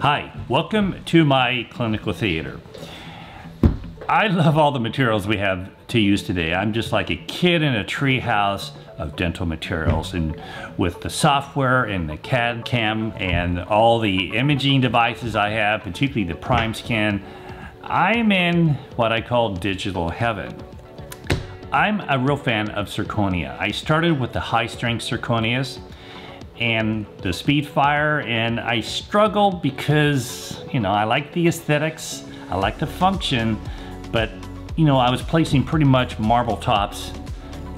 Hi, welcome to my clinical theater. I love all the materials we have to use today. I'm just like a kid in a treehouse of dental materials and with the software and the CAD CAM and all the imaging devices I have, particularly the Primescan, I'm in what I call digital heaven. I'm a real fan of zirconia. I started with the high strength zirconias and the SpeedFire and I struggle because, you know, I like the aesthetics, I like the function, but, you know, I was placing pretty much marble tops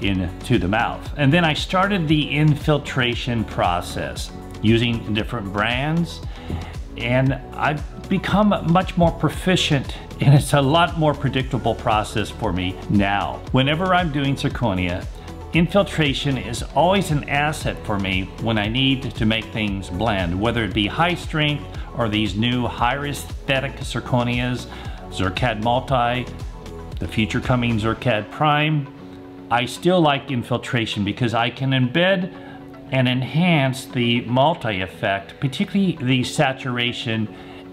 into the mouth. And then I started the infiltration process using different brands and I've become much more proficient and it's a lot more predictable process for me now. Whenever I'm doing zirconia, infiltration is always an asset for me when I need to make things blend, whether it be high strength or these new higher aesthetic zirconias, ZirCAD Multi, the future coming ZirCAD Prime. I still like infiltration because I can embed and enhance the multi effect, particularly the saturation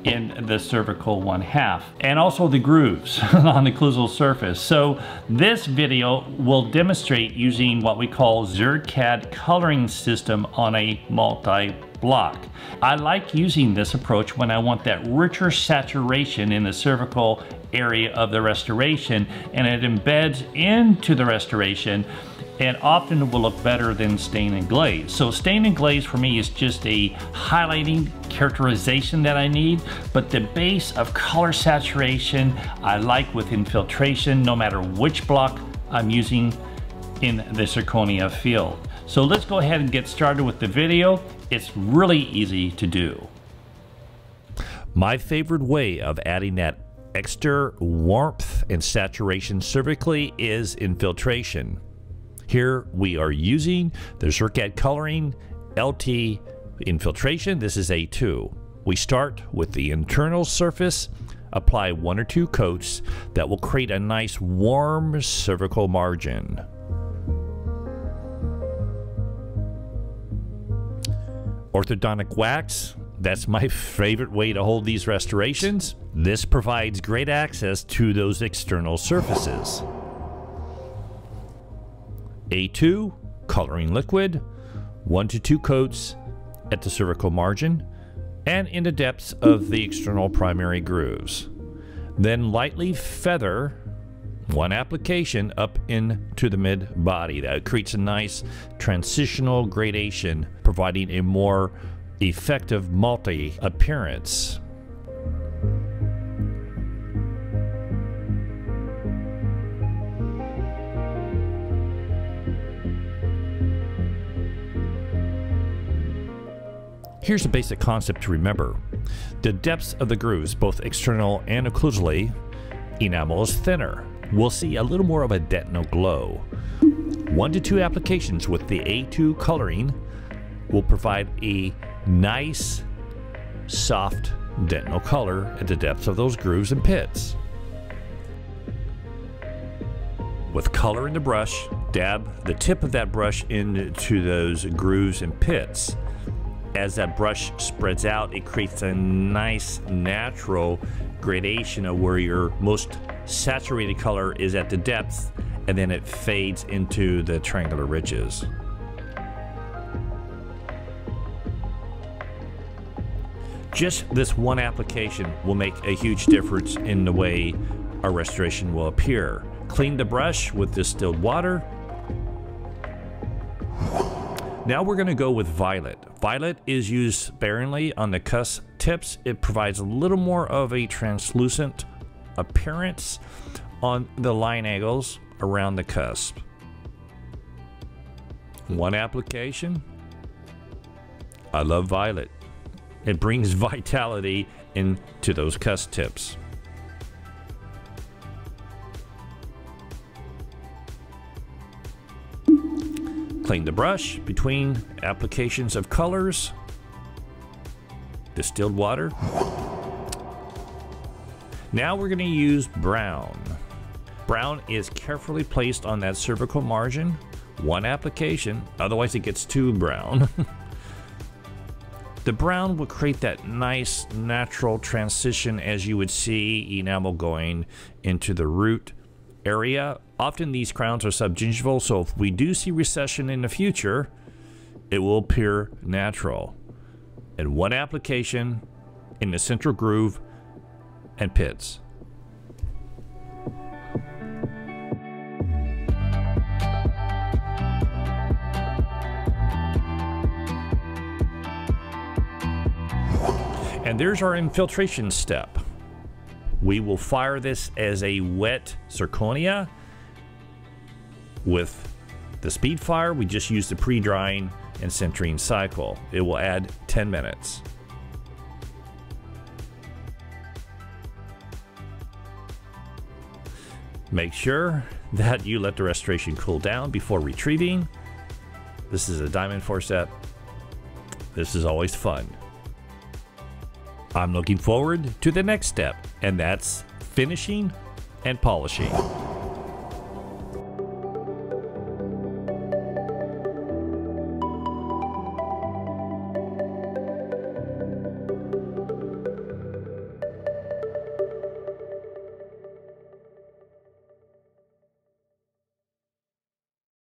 in the cervical one half and also the grooves on the occlusal surface. So this video will demonstrate using what we call ZirCAD coloring system on a multi block. I like using this approach when I want that richer saturation in the cervical area of the restoration and it embeds into the restoration and often will look better than stain and glaze. So stain and glaze for me is just a highlighting characterization that I need, but the base of color saturation I like with infiltration no matter which block I'm using in the zirconia field. So let's go ahead and get started with the video. It's really easy to do. My favorite way of adding that extra warmth and saturation cervically is infiltration. Here we are using the ZirCAD Coloring LT infiltration. This is A2. We start with the internal surface, apply one or two coats that will create a nice warm cervical margin. Orthodontic wax, that's my favorite way to hold these restorations. This provides great access to those external surfaces. A2 coloring liquid, one to two coats at the cervical margin and in the depths of the external primary grooves. Then lightly feather one application up into the mid body. That creates a nice transitional gradation, providing a more effective multi appearance. Here's a basic concept to remember. The depths of the grooves, both external and occlusally, enamel is thinner. We'll see a little more of a dental glow. One to two applications with the A2 coloring will provide a nice, soft dental color at the depths of those grooves and pits. With color in the brush, dab the tip of that brush into those grooves and pits as that brush spreads out, it creates a nice natural gradation of where your most saturated color is at the depth and then it fades into the triangular ridges. Just this one application will make a huge difference in the way our restoration will appear. Clean the brush with distilled water now we're going to go with violet. Violet is used sparingly on the cusp tips. It provides a little more of a translucent appearance on the line angles around the cusp. One application. I love violet. It brings vitality into those cusp tips. Clean the brush between applications of colors, distilled water. Now we're going to use brown. Brown is carefully placed on that cervical margin, one application, otherwise it gets too brown. The brown will create that nice natural transition as you would see enamel going into the root area. Often these crowns are subgingival, so if we do see recession in the future, it will appear natural. In one application, in the central groove and pits. And there's our infiltration step. We will fire this as a wet zirconia. With the speed fire, we just use the pre-drying and sintering cycle. It will add 10 minutes. Make sure that you let the restoration cool down before retrieving. This is a diamond forcep. This is always fun. I'm looking forward to the next step, and that's finishing and polishing.